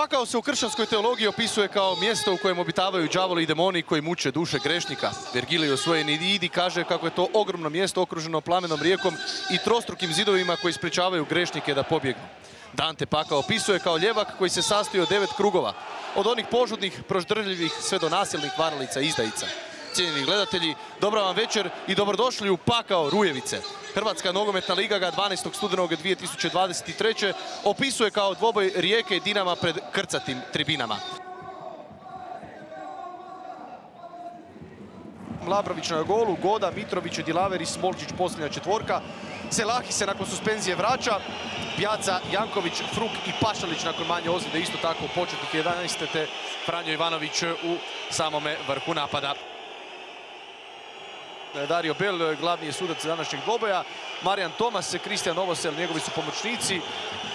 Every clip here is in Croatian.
Pakao se u kršćanskoj teologiji opisuje kao mjesto u kojem obitavaju đavoli i demoni koji muče duše grešnika. Vergilij u svojoj Nididi kaže kako je to ogromno mjesto okruženo plamenom rijekom i trostrukim zidovima koji sprečavaju grešnike da pobjegnu. Dante Pakao opisuje kao ljevak koji se sastoji od devet krugova, od onih požudnih, proždrljivih sve do nasilnih varalica i izdajica. Cijenjeni gledatelji, dobra vam večer i dobrodošli u Pakao Rujevice. Hrvatska nogometna liga ga 12. studenog 2023. opisuje kao dvoboj Rijeke Dinama pred krcatim tribinama. Labrović na golu, Goda, Mitrović, Dilaver i Smolčić posljednja četvorka. Selahi se nakon suspenzije vraća. Pjaca, Janković, Fruk i Pašalić nakon manje ozljede isto tako u početnih 11. te Franjo Ivanović u samome vrhu napada. Dario Bel, glavni je sudac današnjeg dvoboja. Marijan Tomas, Kristijan Novosel, njegovi su pomoćnici.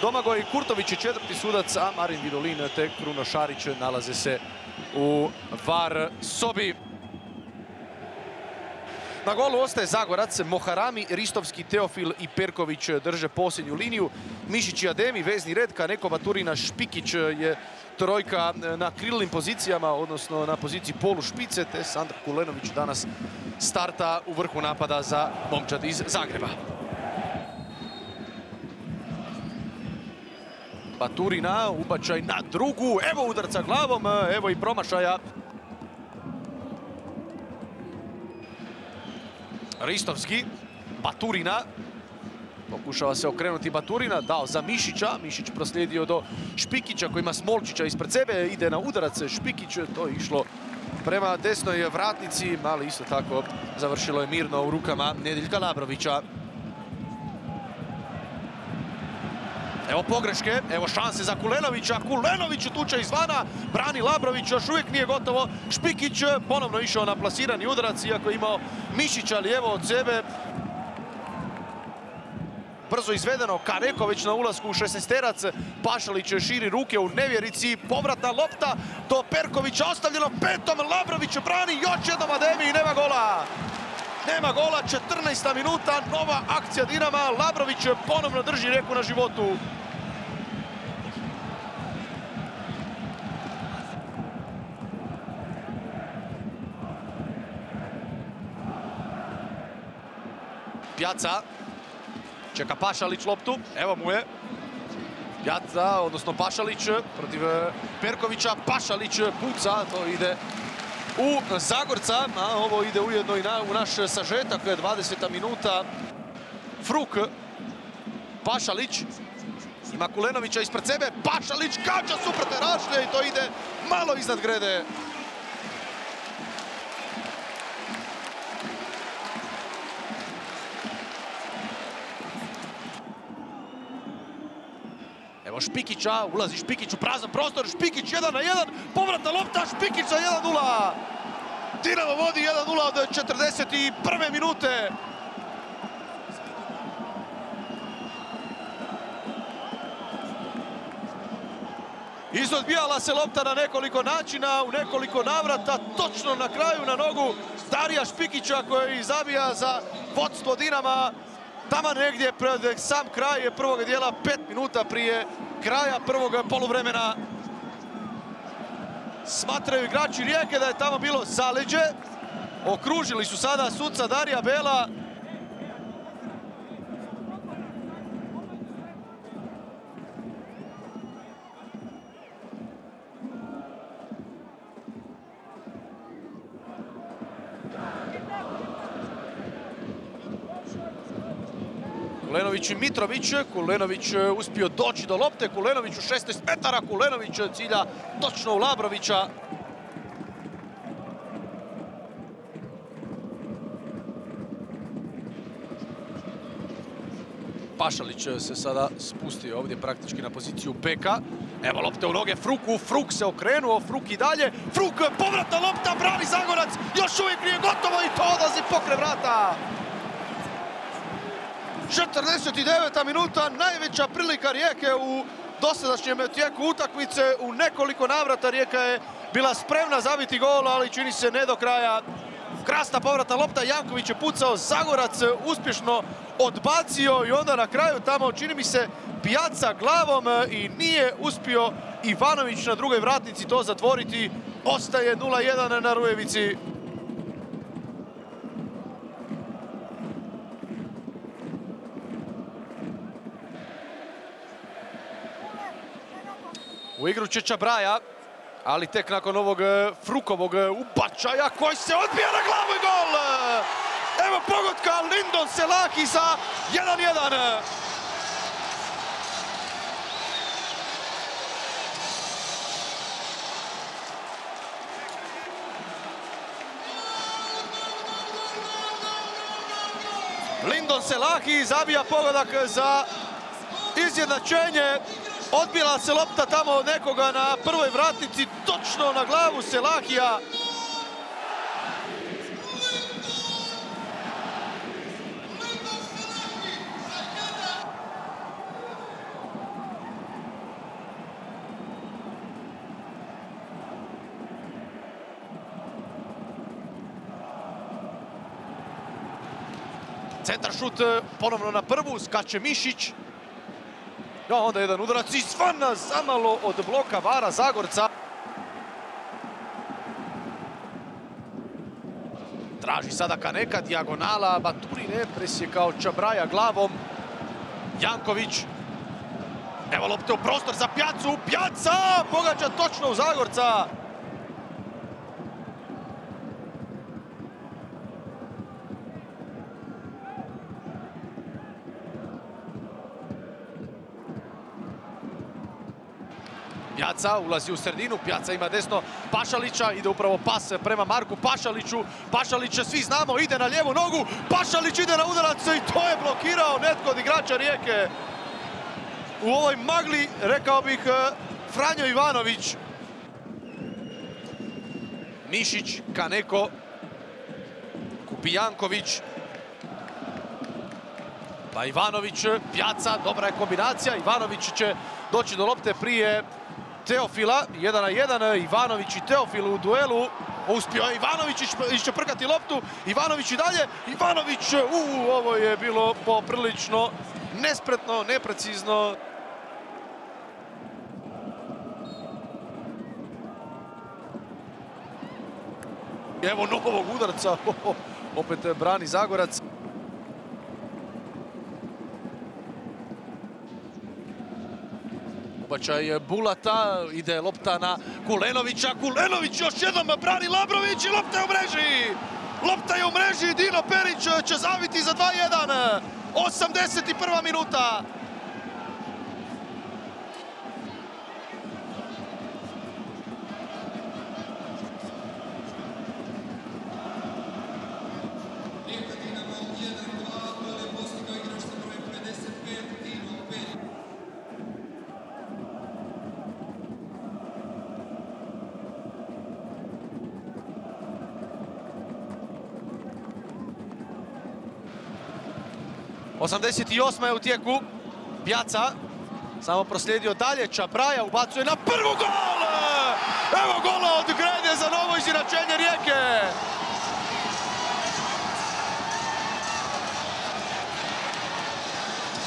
Domagoj Kurtović je četvrti sudac, a Marin Vidolin te Kruno Šarić nalaze se u VAR sobi. Na golu ostaje Zagorac, Moharami, Ristovski, Teofil i Perković drže posljednju liniju. Mišić i Ademi, vezni red, Kaneko Baturina, Špikić je trojka na krilnim pozicijama, odnosno na poziciji polu špice, te Sandra Kulenović danas starta u vrhu napada za momčad iz Zagreba. Baturina, ubačaj na drugu, evo udarca glavom, evo i promašaja. Ristovski, Baturina, pokušava se okrenuti Baturina, dao za Mišića, Mišić proslijedio do Špikića koji ima Smolčića ispred sebe, ide na udarac. Špikić, to je išlo prema desnoj vratnici, ali isto tako završilo je mirno u rukama Nediljka Labrovića. Evo pogreške, evo šanse za Kulenovića. Kulenović tuče izvana, brani Labrović, još uvijek nije gotovo. Špikić ponovno išao na plasirani udarac, iako je imao Mišića lijevo od sebe. Brzo izvedeno, Kareković na ulasku u 16-terac. Pašalić širi ruke u nevjerici. Povratna lopta do Perkovića, ostavljeno petom. Labrović brani još jednom Ademi i nema gola. Nema gola, 14. minuta, nova akcija Dinama. Labrović ponovno drži reku na životu. Pjaca. Čeka Pašalić loptu. Evo mu je. Pjaca, odnosno Pašalić protiv Perkovića. Pašalić puca, to ide u Zagorca, a ovo ide ujedno i u naš sažetak, 20. minuta. Fruk, Pašalić, ima Kulenovića ispred sebe, Pašalić kača suprotne rašlje i to ide malo iznad grede. Špikića, ulazi Špikić u prazan prostor, Špikić 1 na 1, povratna lopta, Špikić za 1-0. Dinamo vodi 1-0 od 41. minute. Izodbijala se lopta na nekoliko načina, u nekoliko navrata, točno na kraju na nogu Darija Špikića koji zabija za vodstvo Dinama. Tamo negdje pred sam kraj prvog dijela, pet minuta prije kraja prvog poluvremena. Smatraju igrači Rijeke da je tamo bilo zaleđe. Okružili su sada suca Darija Bela. Kulenović i Mitrović. Kulenović uspio doći do lopte. Kulenović u 16 metara. Kulenović cilja točno u Labrovića. Pašalić se sada spustio ovdje praktički na poziciju beka. Evo lopte u noge Fruku, Fruk se okrenuo, Fruk i dalje. Fruk, povratna lopta, brani Zagorac, još uvijek nije gotovo i to odlazi pokre vrata. 49. minuta, najveća prilika Rijeke u dosadašnjem tijeku utakmice. U nekoliko navrata Rijeka je bila spremna zabiti gol, ali čini se ne do kraja. Krasna povratna lopta, Janković je pucao, Zagorac uspješno odbacio i onda na kraju tamo čini mi se pijaca glavom i nije uspio Ivanović na drugoj vratnici to zatvoriti. Ostaje 0-1 na Rujevici. U igru će Čabraja, ali tek nakon ovog e, Frukovog e, ubačaja koji se odbija na glavu i gol! Evo pogotka Lindon Selaki za 1-1. Lindon Selahi zabija pogodak za izjednačenje. Odbila se lopta tamo od nekoga na prvoj vratnici, točno na glavu Selahija. Centar šut e, ponovno na prvu, skače Mišić. Ja, onda jedan udarac izvana zamalo od bloka Vara Zagorca. Traži sada Kaneka, dijagonala, Baturin je kao Čabraja glavom. Janković. Evo lopte u prostor za Pjacu, Pjaca pogađa točno u Zagorca. Pjaca ulazi u sredinu, Pjaca ima desno Pašalića, ide upravo pas prema Marku Pašaliću. Pašalić, svi znamo, ide na lijevu nogu, Pašalić ide na udarac i to je blokirao netko od igrača Rijeke. U ovoj magli, rekao bih, e, Franjo Ivanović. Mišić, Kaneko, Kupijanković, pa Ivanović, Pjaca, dobra je kombinacija. Ivanović će doći do lopte prije Teofila, jedan na jedan, Ivanović i Teofil u duelu. Uspio je Ivanović iščeprkati loptu, Ivanović i dalje, Ivanović, u, ovo je bilo poprilično nespretno, neprecizno. Evo novog udarca, opet brani Zagorac. Ubačaj Bulata, ide lopta na Kulenovića, Kulenović još jednom brani Labrović i lopta je u mreži! Lopta je u mreži, Dino Perić će zaviti za 2-1. 81. minuta. Osamdeset je u tijeku. Pjaca. Samo proslijedio dalje. Čabraja ubacuje na prvu gol! Evo gola od Grede za novo iziračenje Rijeke.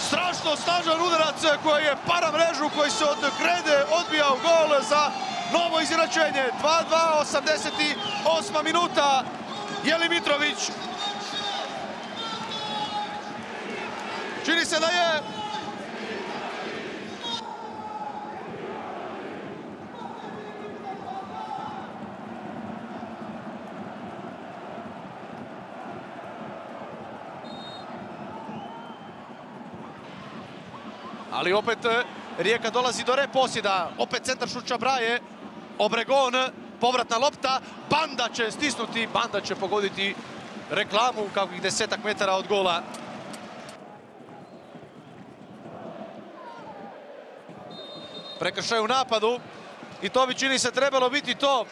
Strašno snažan udarac koji je para mrežu koji se od Grede odbija gol za novo iziračenje. 2-2, 88 minuta. Jeli Mitrović Čini se da je. Ali opet e, Rijeka dolazi do reposjeda. Opet centar Šuća Braje. Obregon, povratna lopta. Banda će stisnuti, Banda će pogoditi reklamu kakvih desetak metara od gola. Prekršaj u napadu i to bi čini se trebalo biti to.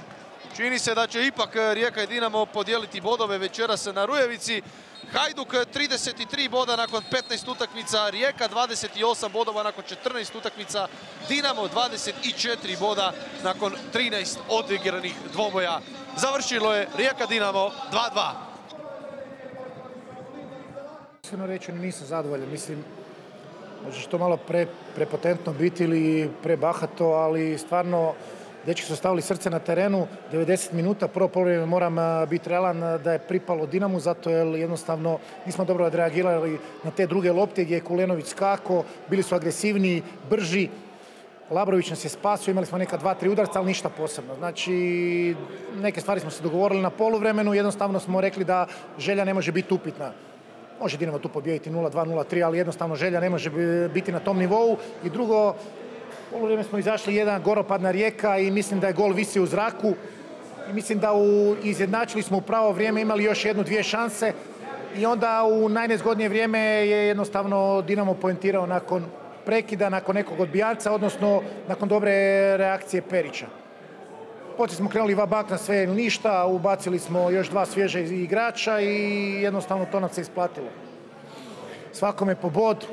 Čini se da će ipak Rijeka i Dinamo podijeliti bodove večeras na Rujevici. Hajduk 33 boda nakon 15 utakmica, Rijeka 28 bodova nakon 14 utakmica, Dinamo 24 boda nakon 13 odigranih dvoboja. Završilo je Rijeka Dinamo 2-2. Iskreno reći, nisam zadovoljan. Mislim, Možda će to malo pre, prepotentno biti ili prebahato, ali stvarno dečki su stavili srce na terenu, 90 minuta, prvo polovreme moram biti realan da je pripalo Dinamu, zato jer jednostavno nismo dobro odreagirali na te druge lopte gdje je Kulenović skako, bili su agresivniji, brži, Labrović nas je spasio, imali smo neka dva, tri udarca, ali ništa posebno. Znači, neke stvari smo se dogovorili na poluvremenu, jednostavno smo rekli da želja ne može biti upitna. Može Dinamo tu pobijediti 0-2, 0-3, ali jednostavno želja ne može biti na tom nivou. I drugo, poluvreme smo izašli jedna goropadna rijeka i mislim da je gol visio u zraku. I mislim da u, izjednačili smo u pravo vrijeme, imali još jednu, dvije šanse. I onda u najnezgodnije vrijeme je jednostavno Dinamo poentirao nakon prekida nakon nekog odbijaca, odnosno nakon dobre reakcije Perića. Poslije smo krenuli bak na sve ništa, ubacili smo još dva svježe igrača i jednostavno to nam se isplatilo. Svakome po bod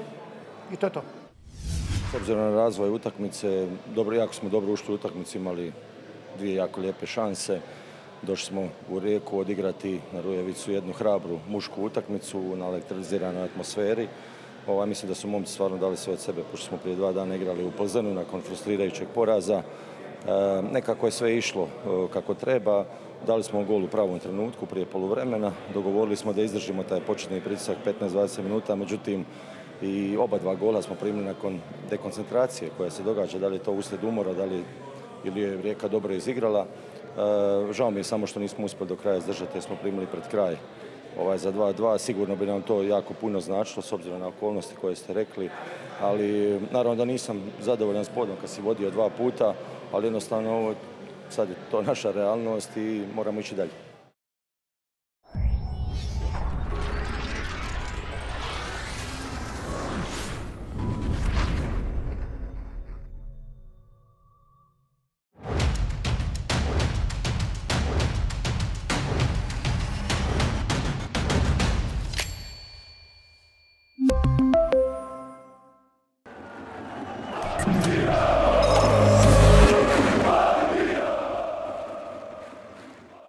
i to je to. S obzirom na razvoj utakmice, dobro, jako smo dobro ušli u utakmicu, imali dvije jako lijepe šanse. Došli smo u Rijeku odigrati na Rujevicu jednu hrabru mušku utakmicu na elektriziranoj atmosferi. Ovaj, mislim da su momci stvarno dali sve od sebe, pošto smo prije dva dana igrali u Plzenu nakon frustrirajućeg poraza. E, nekako je sve išlo e, kako treba. Dali smo gol u pravom trenutku prije poluvremena. Dogovorili smo da izdržimo taj početni pritisak 15-20 minuta, međutim i oba dva gola smo primili nakon dekoncentracije koja se događa, da li je to uslijed umora, da li ili je Rijeka dobro izigrala. E, žao mi je samo što nismo uspjeli do kraja izdržati jer smo primili pred kraj ovaj, za 2-2. Sigurno bi nam to jako puno značilo s obzirom na okolnosti koje ste rekli, ali naravno da nisam zadovoljan s podom kad si vodio dva puta, ali jednostavno ovo sad je to naša realnost i moramo ići dalje.